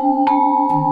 Música